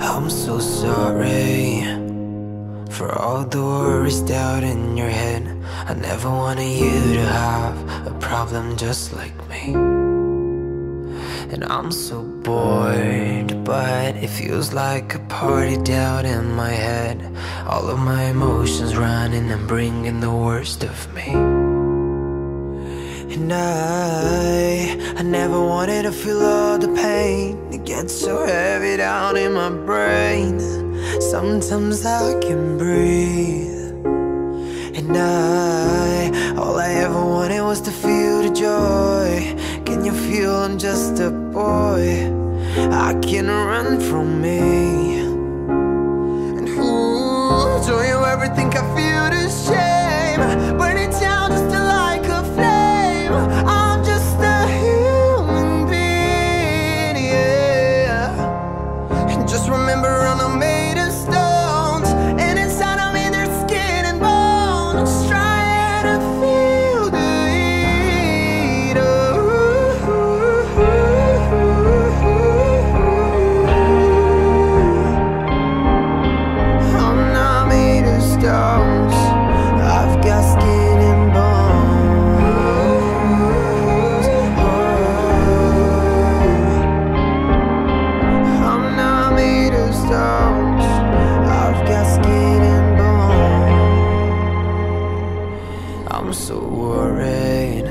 I'm so sorry for all the worries, doubt in your head. I never wanted you to have a problem just like me. And I'm so bored, but it feels like a party down in my head. All of my emotions running and bringing the worst of me. And I, I never wanted to feel all the pain. It gets so heavy down in my brain. Sometimes I can breathe. And I, all I ever wanted was to feel the joy. Can you feel I'm just a boy? I can run from me. Remember stones. I've got skin and bone. I'm so worried.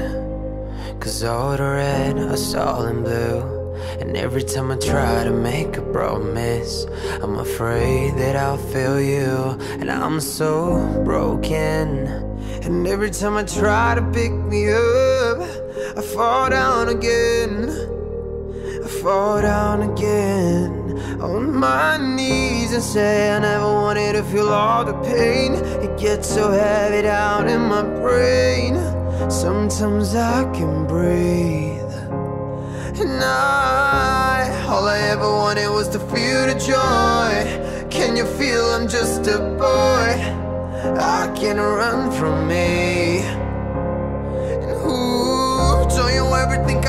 Cause all the red is all in blue. And every time I try to make a promise, I'm afraid that I'll fail you. And I'm so broken. And every time I try to pick me up, I fall down again. I fall down again on my knees and say I never wanted to feel all the pain. It gets so heavy down in my brain. Sometimes I can breathe. And I, all I ever wanted was to feel the joy. Can you feel I'm just a boy? I can run from me. And who don't you ever think?